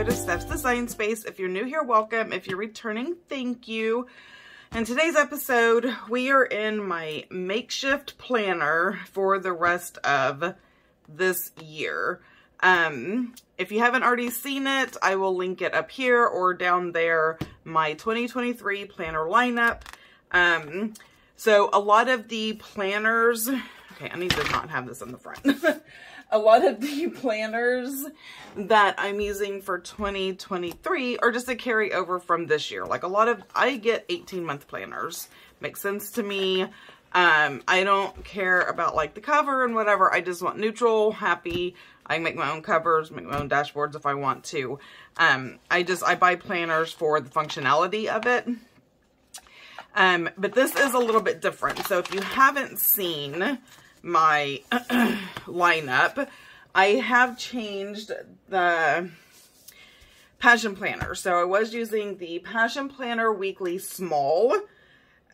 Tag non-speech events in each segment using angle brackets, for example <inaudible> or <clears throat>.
episode of Steph's Design Space. If you're new here, welcome. If you're returning, thank you. In today's episode, we are in my makeshift planner for the rest of this year. Um, if you haven't already seen it, I will link it up here or down there, my 2023 planner lineup. Um, so a lot of the planners, okay, I need to not have this in the front. <laughs> a lot of the <laughs> planners that I'm using for 2023 are just a carryover from this year. Like a lot of, I get 18 month planners. Makes sense to me. Um, I don't care about like the cover and whatever. I just want neutral, happy. I make my own covers, make my own dashboards if I want to. Um, I just, I buy planners for the functionality of it. Um, but this is a little bit different. So if you haven't seen my <clears throat> lineup, I have changed the Passion Planner. So I was using the Passion Planner Weekly Small.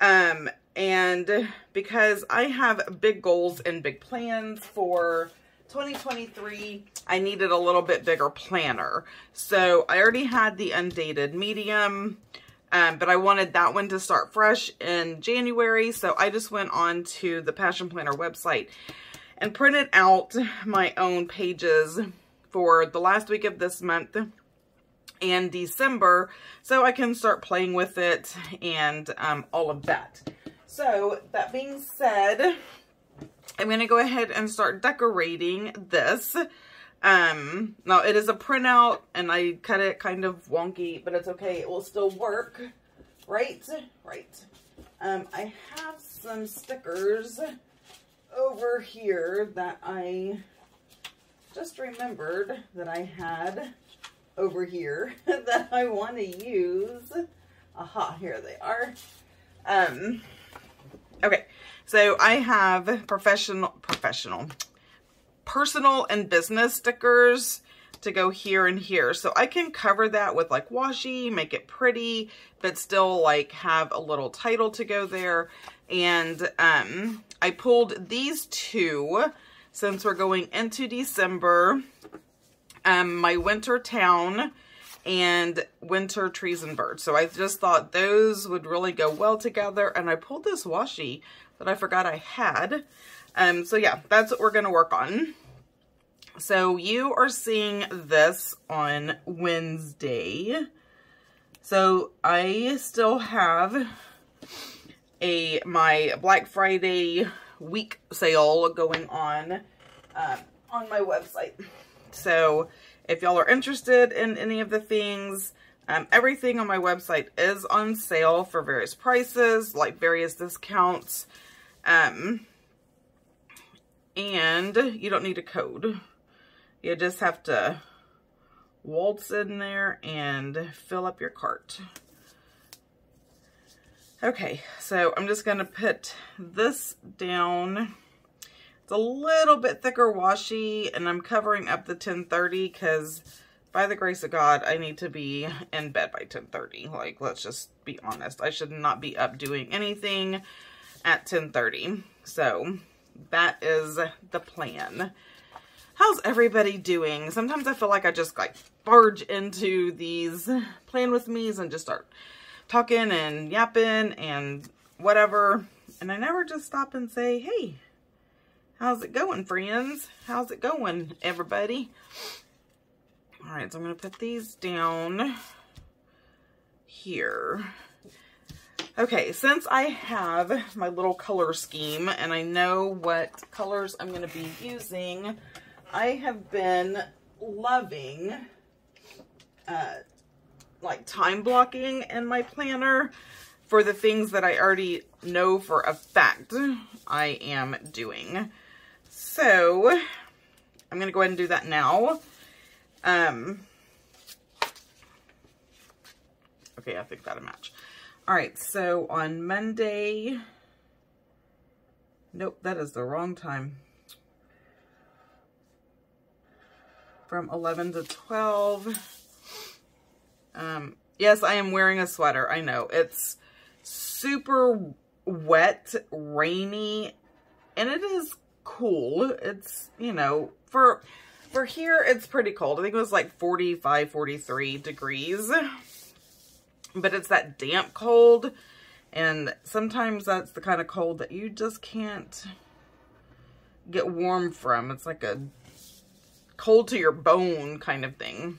Um, and because I have big goals and big plans for 2023, I needed a little bit bigger planner. So I already had the undated medium. Um, but I wanted that one to start fresh in January. So I just went on to the Passion Planner website and printed out my own pages for the last week of this month and December so I can start playing with it and um, all of that. So that being said, I'm going to go ahead and start decorating this. Um, now it is a printout and I cut it kind of wonky, but it's okay. It will still work. Right? Right. Um, I have some stickers over here that I just remembered that I had over here <laughs> that I want to use. Aha, here they are. Um, okay, so I have professional, professional, personal and business stickers to go here and here. So I can cover that with like washi, make it pretty, but still like have a little title to go there. And um, I pulled these two since we're going into December. Um, my Winter Town and Winter Trees and Birds. So I just thought those would really go well together. And I pulled this washi that I forgot I had. Um, so yeah, that's what we're going to work on. So you are seeing this on Wednesday. So I still have a my Black Friday week sale going on uh, on my website. So if y'all are interested in any of the things, um, everything on my website is on sale for various prices, like various discounts. Um, and you don't need a code. You just have to waltz in there and fill up your cart. Okay, so I'm just going to put this down. It's a little bit thicker washi, and I'm covering up the 1030 because by the grace of God, I need to be in bed by 1030. Like, let's just be honest. I should not be up doing anything at 1030. So, that is the plan how's everybody doing? Sometimes I feel like I just like barge into these plan with me's and just start talking and yapping and whatever. And I never just stop and say, hey, how's it going, friends? How's it going, everybody? All right, so I'm going to put these down here. Okay, since I have my little color scheme and I know what colors I'm going to be using, I have been loving uh, like time blocking in my planner for the things that I already know for a fact I am doing. So I'm going to go ahead and do that now. Um, okay, I think that'll match. All right, so on Monday, nope, that is the wrong time. from 11 to 12. Um, yes, I am wearing a sweater. I know. It's super wet, rainy, and it is cool. It's, you know, for for here, it's pretty cold. I think it was like 45, 43 degrees. But it's that damp cold. And sometimes that's the kind of cold that you just can't get warm from. It's like a cold to your bone kind of thing.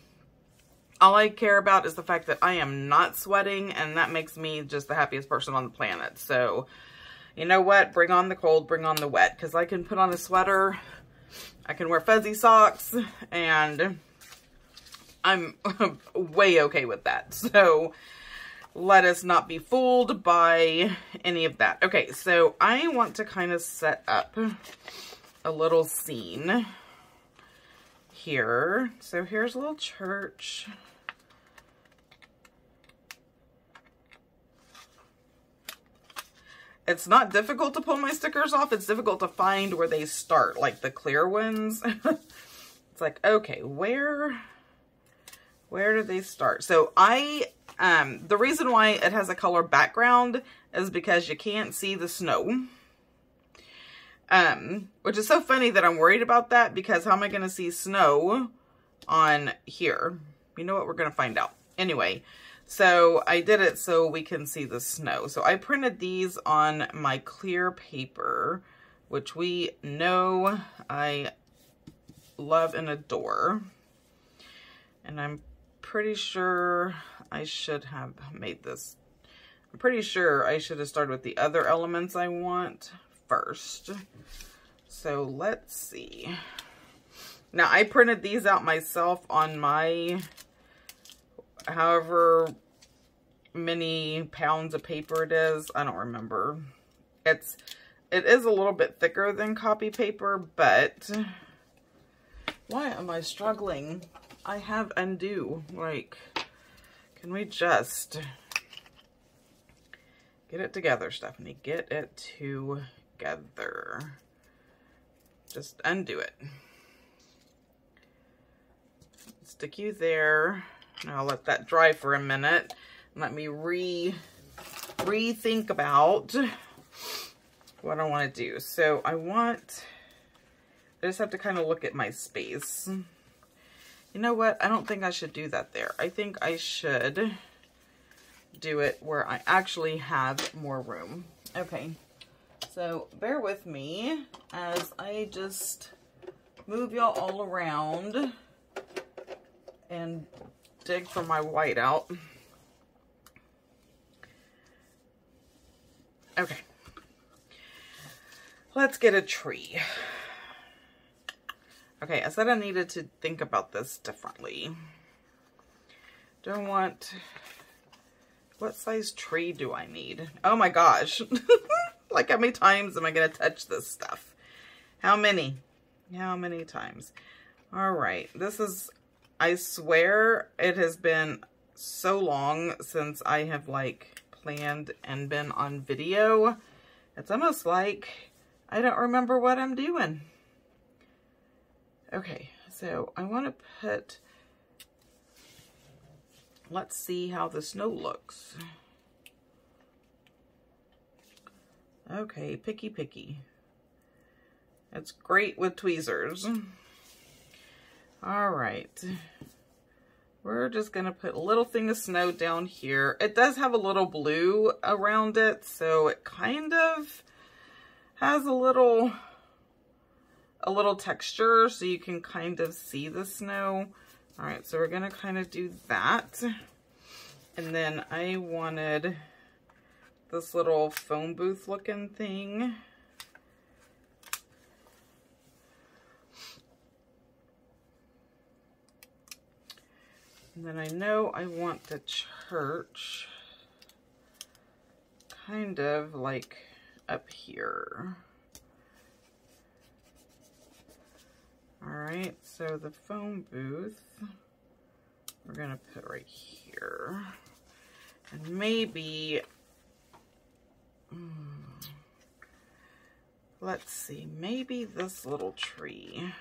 All I care about is the fact that I am not sweating and that makes me just the happiest person on the planet. So, you know what? Bring on the cold, bring on the wet because I can put on a sweater, I can wear fuzzy socks and I'm <laughs> way okay with that. So, let us not be fooled by any of that. Okay, so I want to kind of set up a little scene here. So here's a little church. It's not difficult to pull my stickers off. It's difficult to find where they start, like the clear ones. <laughs> it's like, okay, where, where do they start? So I, um, the reason why it has a color background is because you can't see the snow. Um, which is so funny that I'm worried about that because how am I going to see snow on here? You know what? We're going to find out. Anyway, so I did it so we can see the snow. So I printed these on my clear paper, which we know I love and adore. And I'm pretty sure I should have made this. I'm pretty sure I should have started with the other elements I want first. So let's see. Now I printed these out myself on my however many pounds of paper it is. I don't remember. It's it is a little bit thicker than copy paper, but why am I struggling? I have undo. Like, can we just get it together, Stephanie? Get it together. Just undo it. Stick you there. Now let that dry for a minute. Let me re rethink about what I want to do. So I want, I just have to kind of look at my space. You know what? I don't think I should do that there. I think I should do it where I actually have more room. Okay, so bear with me as I just move y'all all around and dig for my white out. Okay. Let's get a tree. Okay, I said I needed to think about this differently. Do I want... What size tree do I need? Oh my gosh. <laughs> like how many times am I going to touch this stuff? How many? How many times? All right. This is, I swear it has been so long since I have like planned and been on video. It's almost like I don't remember what I'm doing. Okay, so I want to put, let's see how the snow looks. Okay, picky picky. It's great with tweezers. All right. We're just going to put a little thing of snow down here. It does have a little blue around it, so it kind of has a little a little texture so you can kind of see the snow. All right, so we're gonna kind of do that. And then I wanted this little phone booth looking thing. And then I know I want the church kind of like up here. All right, so the phone booth, we're gonna put right here. And maybe, hmm, let's see, maybe this little tree.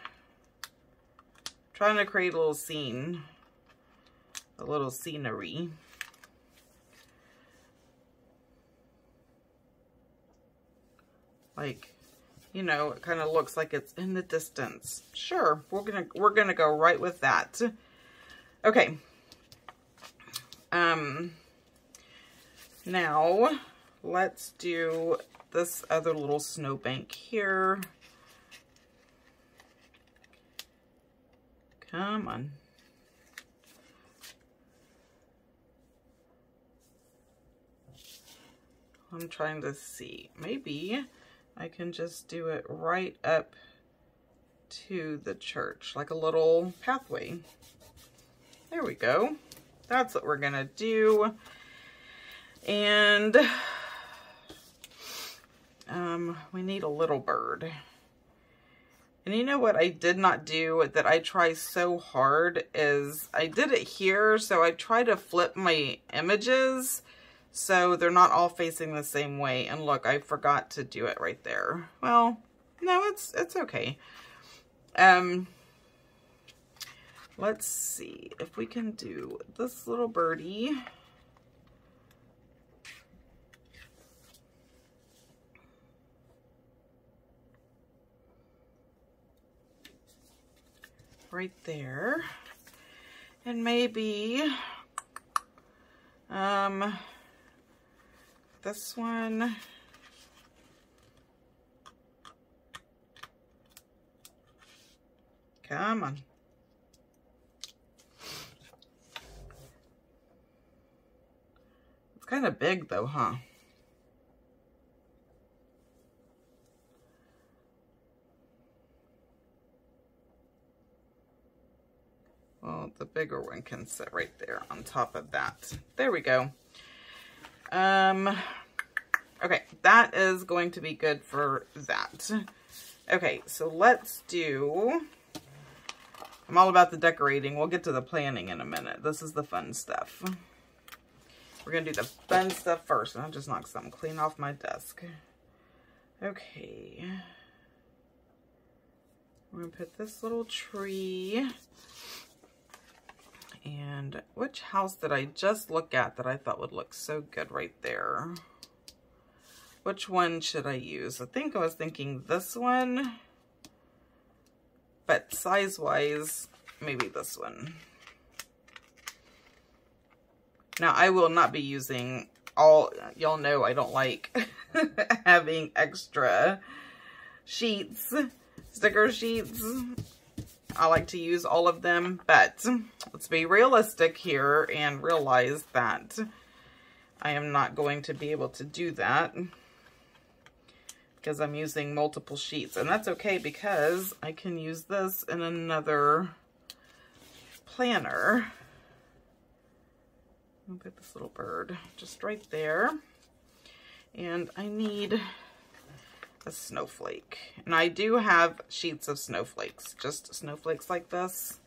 trying to create a little scene, a little scenery. Like, you know, it kind of looks like it's in the distance. Sure, we're gonna we're gonna go right with that. Okay. Um. Now, let's do this other little snowbank here. Come on. I'm trying to see. Maybe I can just do it right up to the church, like a little pathway. There we go. That's what we're to do. And um, we need a little bird. And you know what I did not do that I try so hard is I did it here. So I try to flip my images so they're not all facing the same way. And look, I forgot to do it right there. Well, no, it's, it's okay. Um, let's see if we can do this little birdie. Right there. And maybe, um, this one. Come on. It's kind of big though, huh? Well, the bigger one can sit right there on top of that. There we go. Um, okay, that is going to be good for that. Okay, so let's do, I'm all about the decorating. We'll get to the planning in a minute. This is the fun stuff. We're going to do the fun stuff first. And I'll just knock something clean off my desk. Okay. We're going to put this little tree which house did I just look at that I thought would look so good right there? Which one should I use? I think I was thinking this one. But size-wise, maybe this one. Now, I will not be using all... Y'all know I don't like <laughs> having extra sheets, sticker sheets I like to use all of them, but let's be realistic here and realize that I am not going to be able to do that because I'm using multiple sheets. And that's okay because I can use this in another planner. I'll put this little bird just right there. And I need a snowflake. And I do have sheets of snowflakes, just snowflakes like this,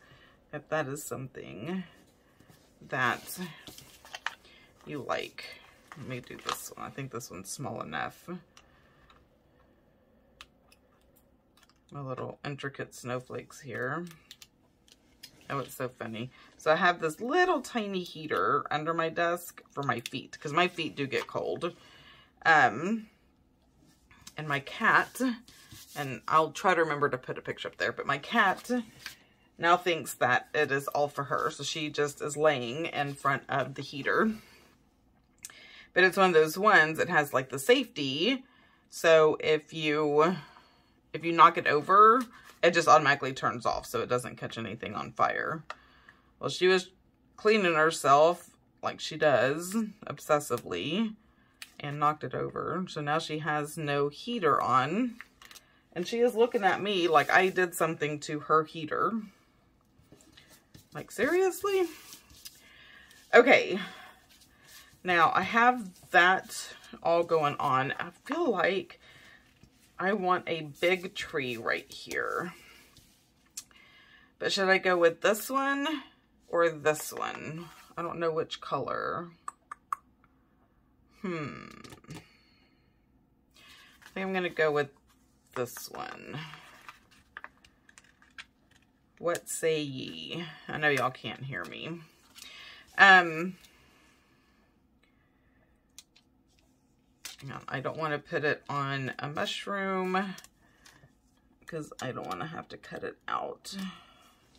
if that is something that you like. Let me do this one. I think this one's small enough. My little intricate snowflakes here. Oh, it's so funny. So I have this little tiny heater under my desk for my feet, because my feet do get cold. Um, and my cat, and I'll try to remember to put a picture up there, but my cat now thinks that it is all for her. So she just is laying in front of the heater. But it's one of those ones that has like the safety. So if you, if you knock it over, it just automatically turns off so it doesn't catch anything on fire. Well, she was cleaning herself like she does obsessively and knocked it over. So now she has no heater on. And she is looking at me like I did something to her heater. Like, seriously? Okay. Now, I have that all going on. I feel like I want a big tree right here. But should I go with this one or this one? I don't know which color. Hmm. I think I'm going to go with this one. What say ye? I know y'all can't hear me. Um, I don't want to put it on a mushroom. because I don't want to have to cut it out.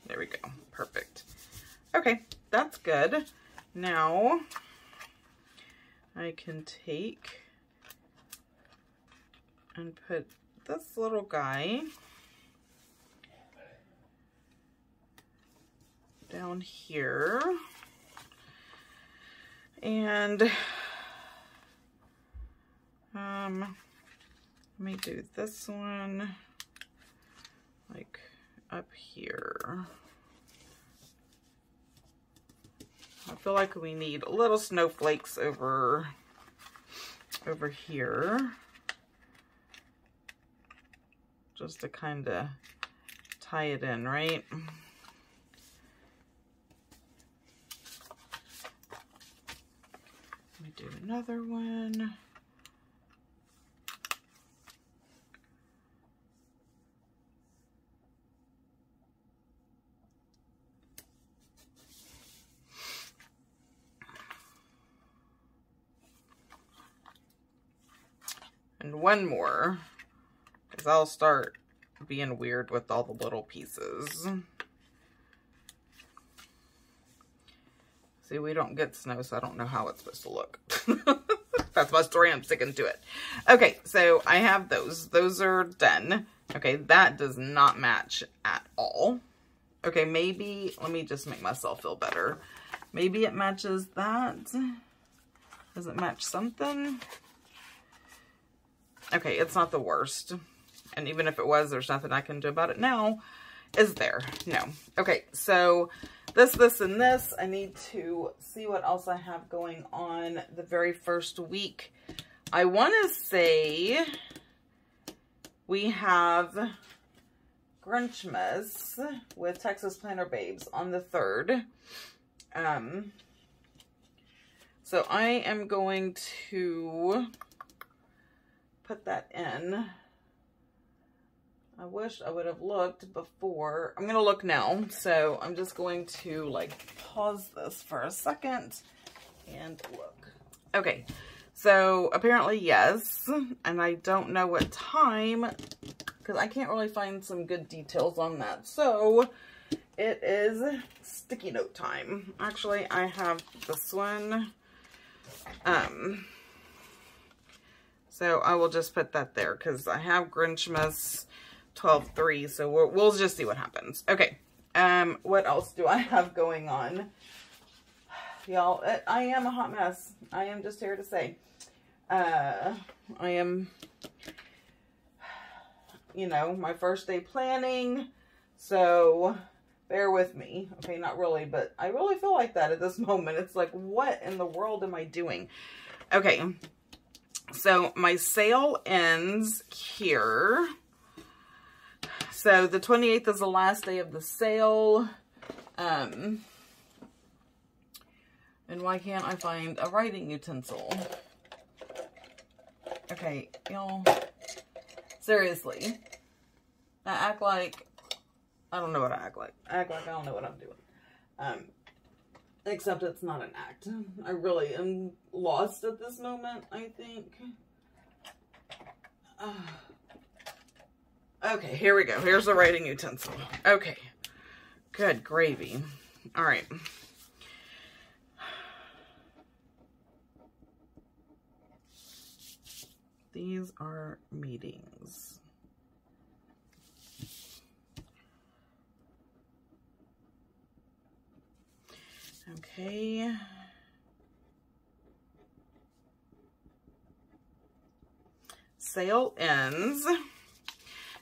There we go. Perfect. Okay, that's good. Now I can take and put this little guy down here. And um, let me do this one like up here. I feel like we need little snowflakes over over here just to kind of tie it in, right? Let me do another one. And one more, because I'll start being weird with all the little pieces. See, we don't get snow, so I don't know how it's supposed to look. <laughs> That's my story. I'm sticking to it. Okay, so I have those. Those are done. Okay, that does not match at all. Okay, maybe, let me just make myself feel better. Maybe it matches that. Does it match something? Okay, it's not the worst. And even if it was, there's nothing I can do about it now. Is there? No. Okay, so this, this, and this. I need to see what else I have going on the very first week. I want to say we have Grinchmas with Texas Planner Babes on the 3rd. Um, so I am going to put that in. I wish I would have looked before. I'm going to look now. So I'm just going to like pause this for a second and look. Okay. So apparently yes. And I don't know what time because I can't really find some good details on that. So it is sticky note time. Actually, I have this one. Um, so I will just put that there because I have Grinchmas 12-3. So we'll, we'll just see what happens. Okay. Um, what else do I have going on? Y'all, I am a hot mess. I am just here to say. Uh, I am, you know, my first day planning. So bear with me. Okay, not really, but I really feel like that at this <laughs> moment. It's like, what in the world am I doing? Okay, so my sale ends here. So the 28th is the last day of the sale. Um, and why can't I find a writing utensil? Okay, y'all. Seriously. I act like, I don't know what I act like. I act like I don't know what I'm doing. Um, Except it's not an act. I really am lost at this moment, I think. Uh, okay, here we go. Here's the writing utensil. Okay. Good gravy. All right. These are meetings. Okay. Sale ends.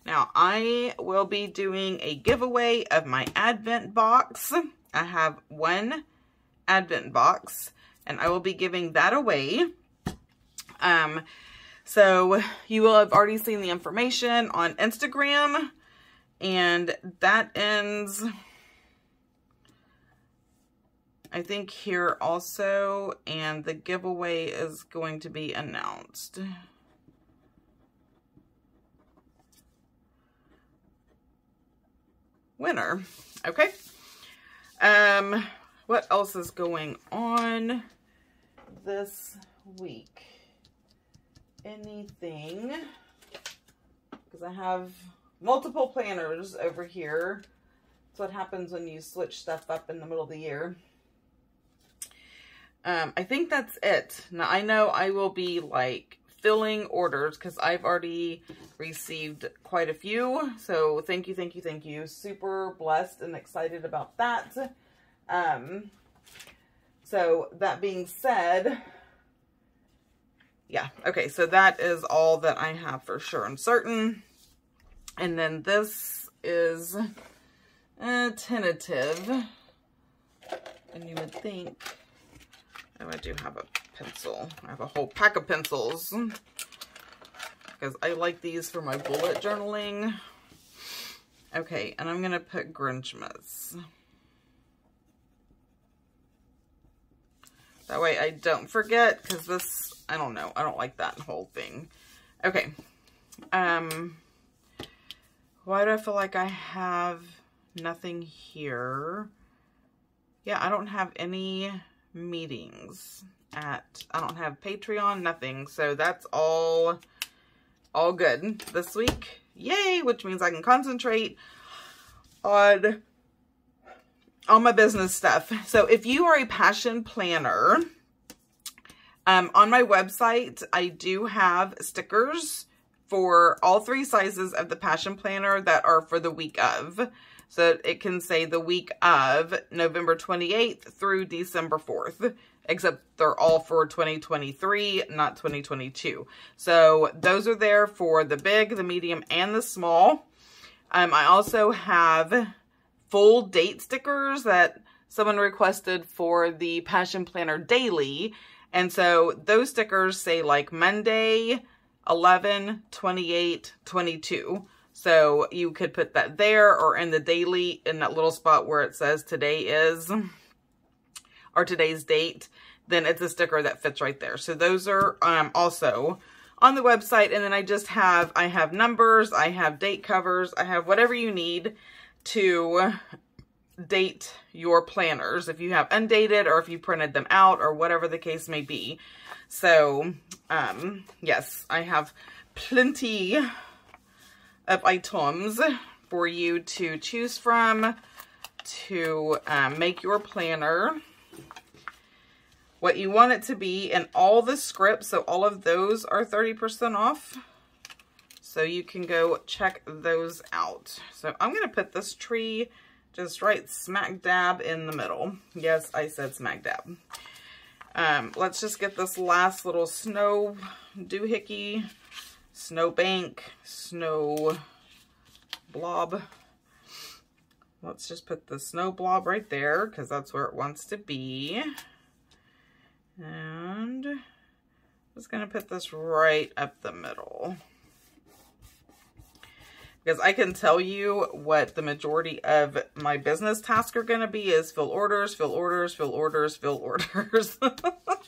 Now, I will be doing a giveaway of my Advent box. I have one Advent box, and I will be giving that away. Um, so, you will have already seen the information on Instagram, and that ends... I think here also, and the giveaway is going to be announced. Winner. Okay. Um, what else is going on this week? Anything? Because I have multiple planners over here. That's what happens when you switch stuff up in the middle of the year. Um, I think that's it. Now, I know I will be, like, filling orders because I've already received quite a few. So, thank you, thank you, thank you. Super blessed and excited about that. Um, so, that being said, yeah, okay, so that is all that I have for sure and certain. And then this is uh, tentative. And you would think I do have a pencil. I have a whole pack of pencils. Because I like these for my bullet journaling. Okay, and I'm going to put Grinchmas. That way I don't forget, because this, I don't know, I don't like that whole thing. Okay, um, why do I feel like I have nothing here? Yeah, I don't have any meetings at, I don't have Patreon, nothing. So that's all, all good this week. Yay, which means I can concentrate on all my business stuff. So if you are a passion planner, um, on my website, I do have stickers for all three sizes of the passion planner that are for the week of. So it can say the week of November 28th through December 4th, except they're all for 2023, not 2022. So those are there for the big, the medium, and the small. Um, I also have full date stickers that someone requested for the Passion Planner Daily. And so those stickers say like Monday, 11, 28, 22. So you could put that there or in the daily in that little spot where it says today is or today's date. Then it's a sticker that fits right there. So those are um, also on the website. And then I just have, I have numbers, I have date covers, I have whatever you need to date your planners if you have undated or if you printed them out or whatever the case may be. So, um, yes, I have plenty of items for you to choose from to um, make your planner. What you want it to be and all the scripts so all of those are 30% off. So you can go check those out. So I'm gonna put this tree just right smack dab in the middle. Yes I said smack dab. Um, let's just get this last little snow doohickey snowbank, snow blob. Let's just put the snow blob right there because that's where it wants to be. And I'm just going to put this right up the middle. Because I can tell you what the majority of my business tasks are going to be is fill orders, fill orders, fill orders, fill orders.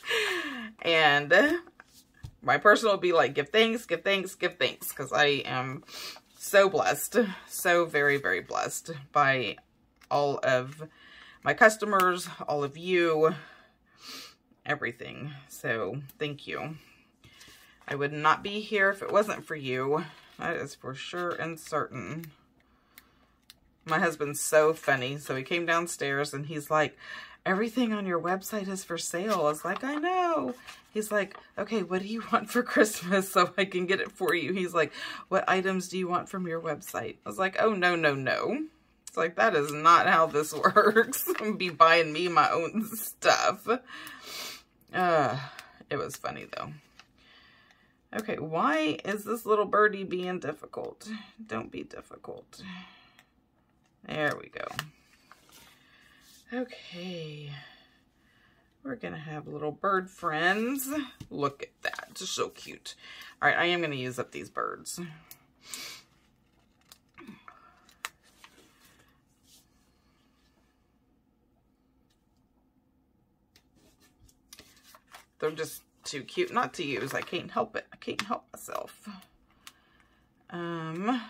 <laughs> and my personal will be like, give thanks, give thanks, give thanks. Because I am so blessed, so very, very blessed by all of my customers, all of you, everything. So thank you. I would not be here if it wasn't for you. That is for sure and certain. My husband's so funny. So he came downstairs and he's like, everything on your website is for sale. I was like, I know. He's like, okay, what do you <laughs> want for Christmas so I can get it for you? He's like, what items do you want from your website? I was like, oh, no, no, no. It's like, that is not how this <laughs> works. be buying me my own stuff. Uh, it was funny, though. Okay, why is this little birdie being difficult? Don't be difficult. There we go. Okay. We're going to have little bird friends. Look at that. Just so cute. All right, I am going to use up these birds. They're just too cute not to use. I can't help it. I can't help myself. Um,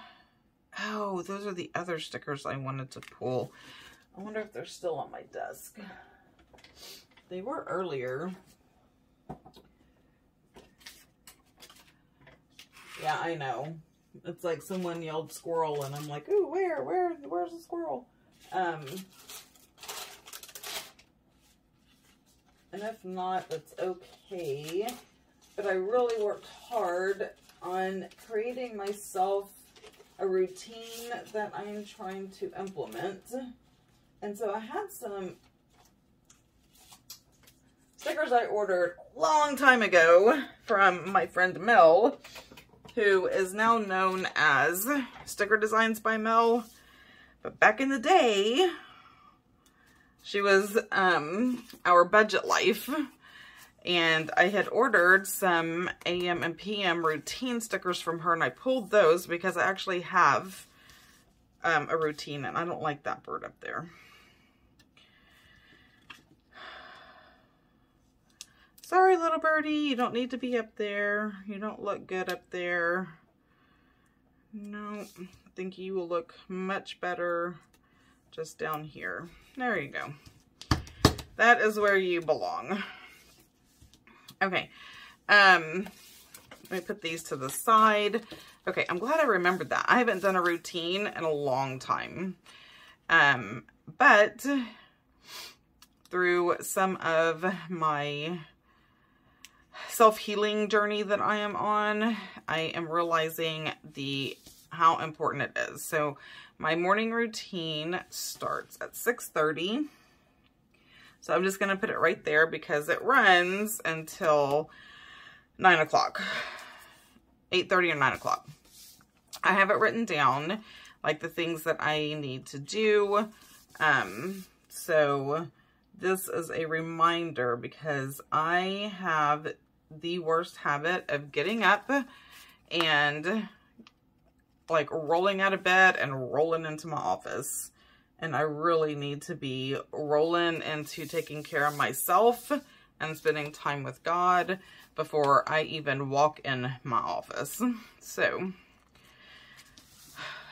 oh, those are the other stickers I wanted to pull. I wonder if they're still on my desk. They were earlier. Yeah, I know. It's like someone yelled squirrel and I'm like, ooh, where, where, where's the squirrel? Um, and if not, that's okay. But I really worked hard on creating myself a routine that I am trying to implement. And so I had some stickers I ordered a long time ago from my friend Mel, who is now known as Sticker Designs by Mel. But back in the day, she was um, our budget life. And I had ordered some AM and PM routine stickers from her, and I pulled those because I actually have um, a routine, and I don't like that bird up there. Little birdie, you don't need to be up there. You don't look good up there. No, I think you will look much better just down here. There you go. That is where you belong. Okay. Um, let me put these to the side. Okay, I'm glad I remembered that. I haven't done a routine in a long time. Um, but through some of my self-healing journey that I am on, I am realizing the how important it is. So my morning routine starts at 6.30. So I'm just going to put it right there because it runs until 9 o'clock. 8.30 or 9 o'clock. I have it written down, like the things that I need to do. Um, so this is a reminder because I have the worst habit of getting up and like rolling out of bed and rolling into my office. And I really need to be rolling into taking care of myself and spending time with God before I even walk in my office. So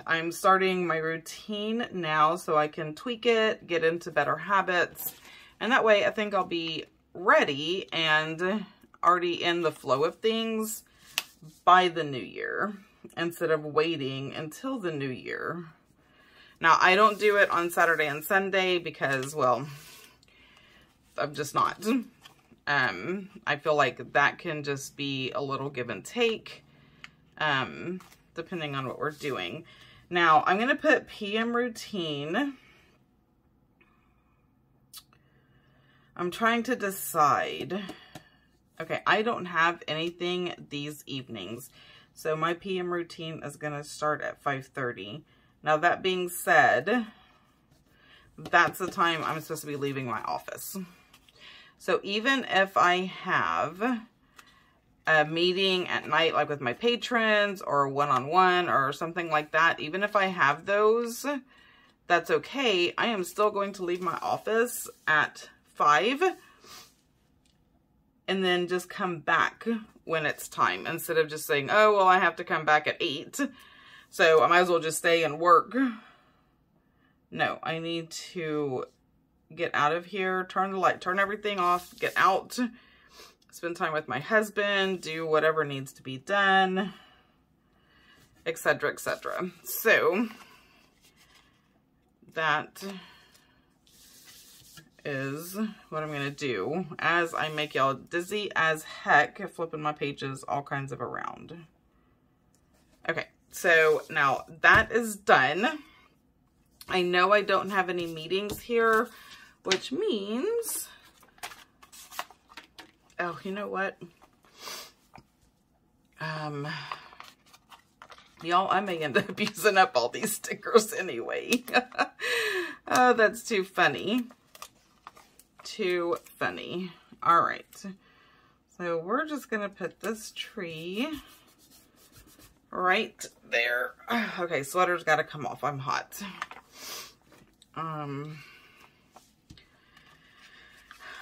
I'm starting my routine now so I can tweak it, get into better habits. And that way I think I'll be ready and already in the flow of things by the new year instead of waiting until the new year. Now, I don't do it on Saturday and Sunday because, well, I'm just not. Um, I feel like that can just be a little give and take, um, depending on what we're doing. Now, I'm going to put PM routine. I'm trying to decide Okay, I don't have anything these evenings. So my PM routine is going to start at 5.30. Now that being said, that's the time I'm supposed to be leaving my office. So even if I have a meeting at night, like with my patrons or one-on-one -on -one or something like that, even if I have those, that's okay. I am still going to leave my office at 5 and then just come back when it's time instead of just saying, oh, well, I have to come back at 8. So I might as well just stay and work. No, I need to get out of here, turn the light, turn everything off, get out, spend time with my husband, do whatever needs to be done, etc., etc. So that is what I'm going to do as I make y'all dizzy as heck, flipping my pages all kinds of around. Okay, so now that is done. I know I don't have any meetings here, which means, oh, you know what? Um, y'all, I may end up <laughs> using up all these stickers anyway. oh, <laughs> that's too funny too funny. All right. So we're just going to put this tree right there. <sighs> Okay, sweater's got to come off. I'm hot. Um,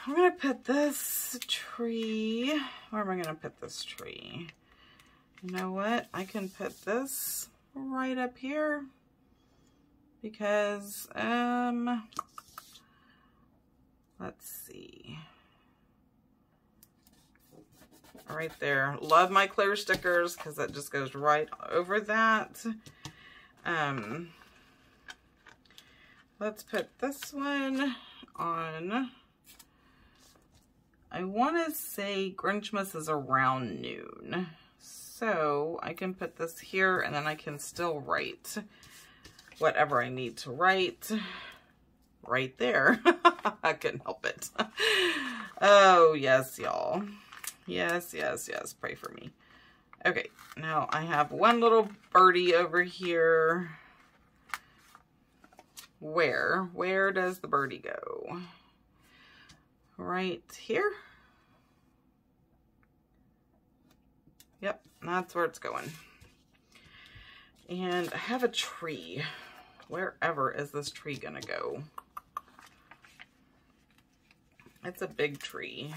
I'm going to put this tree. Where am I going to put this tree? You know what? I can put this right up here because, um, Let's see. right there. Love my clear stickers because that just goes right over that. Um, let's put this one on. I want to say Grinchmas is around noon. So I can put this here and then I can still write whatever I need to write right there. <laughs> I couldn't help it. oh, yes, y'all. Yes, yes, yes. Pray for me. Okay, now I have one little birdie over here. Where? Where does the birdie go? Right here? Yep, that's where it's going. And I have a tree. Wherever is this tree gonna go? It's a big tree.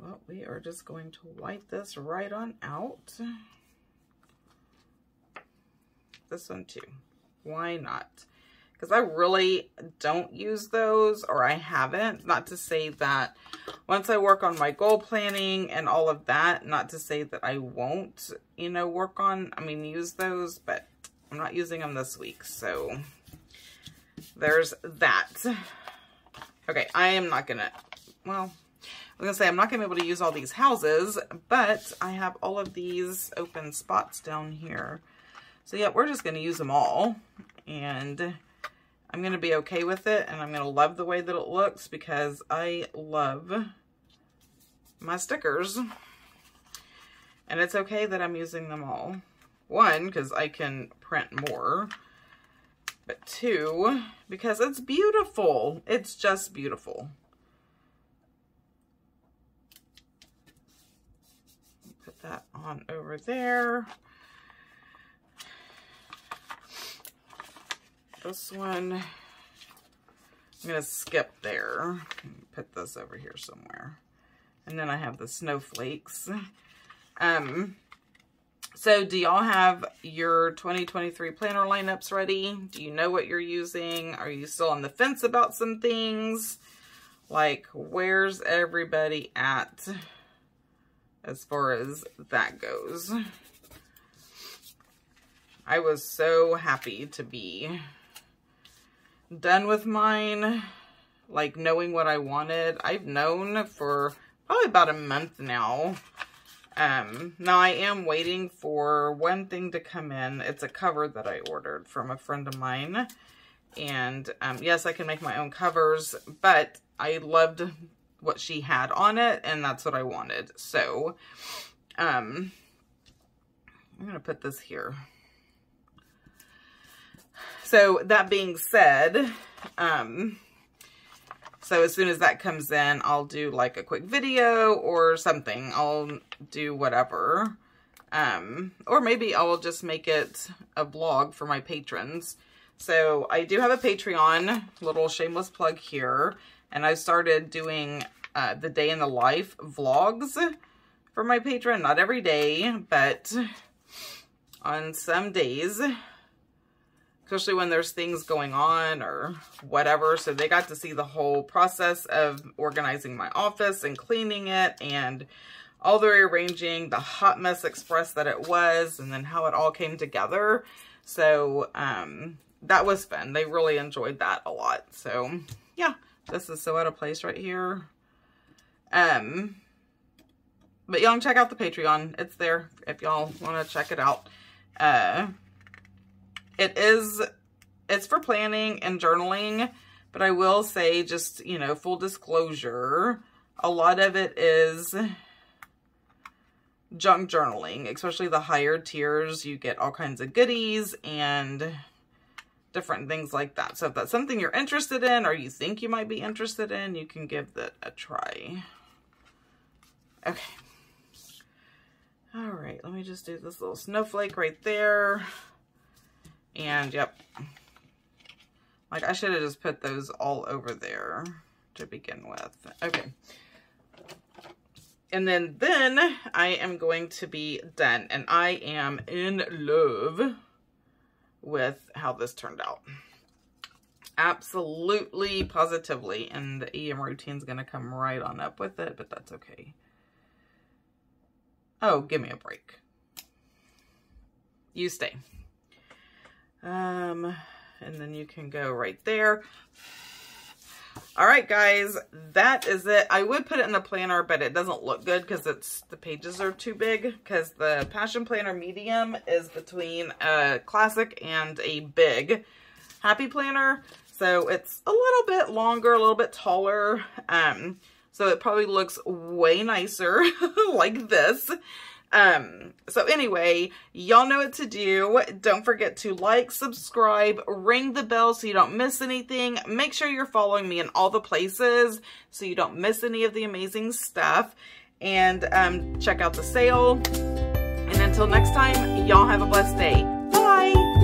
Well, we are just going to wipe this right on out. This one too. Why not? Because I really don't use those, or I haven't. Not to say that once I work on my goal planning and all of that, not to say that I won't, you know, work on, I mean, use those, but I'm not using them this week. So there's that. Okay, I am not going to, well, I was going to say, I'm not going to be able to use all these houses, but I have all of these open spots down here. So yeah, we're just going to use them all. And I'm going to be okay with it. And I'm going to love the way that it looks because I love my stickers. And it's okay that I'm using them all. One, because I can print more. But two, because it's beautiful. It's just beautiful. Put that on over there. This one, I'm going to skip there. Put this over here somewhere. And then I have the snowflakes. Um, so do y'all have your 2023 planner lineups ready? Do you know what you're using? Are you still on the fence about some things? Like, where's everybody at? as far as that goes. I was so happy to be done with mine, like knowing what I wanted. I've known for probably about a month now. Um, now I am waiting for one thing to come in. It's a cover that I ordered from a friend of mine. And um, yes, I can make my own covers, but I loved what she had on it, and that's what I wanted. So, um, I'm going to put this here. So, that being said, um, so as soon as that comes in, I'll do like a quick video or something. I'll do whatever. Um, or maybe I'll just make it a blog for my patrons. So I do have a Patreon, little shameless plug here and I started doing uh, the day in the life vlogs for my patron. Not every day, but on some days, especially when there's things going on or whatever. So they got to see the whole process of organizing my office and cleaning it and all the rearranging, the hot mess express that it was, and then how it all came together. So um, that was fun. They really enjoyed that a lot. So yeah. This is so out of place right here. Um, but y'all check out the Patreon. It's there if y'all want to check it out. Uh, it is, it's for planning and journaling, but I will say just, you know, full disclosure, a lot of it is junk journaling, especially the higher tiers. You get all kinds of goodies and different things like that. So if that's something you're interested in or you think you might be interested in, you can give that a try. Okay. All right, let me just do this little snowflake right there. And yep. Like I should have just put those all over there to begin with. Okay. And then, then I am going to be done. And I am in love with how this turned out. Absolutely, positively. And the EM routine's going to come right on up with it, but that's okay. Oh, give me a break. You stay. Um, and then you can go right there. All right, guys, that is it. I would put it in the planner, but it doesn't look good because it's the pages are too big because the Passion Planner Medium is between a classic and a big Happy Planner. So it's a little bit longer, a little bit taller. Um, so it probably looks way nicer <laughs> like this. Um, so anyway, y'all know what to do. Don't forget to like, subscribe, ring the bell so you don't miss anything. Make sure you're following me in all the places so you don't miss any of the amazing stuff. And um, check out the sale. And until next time, y'all have a blessed day.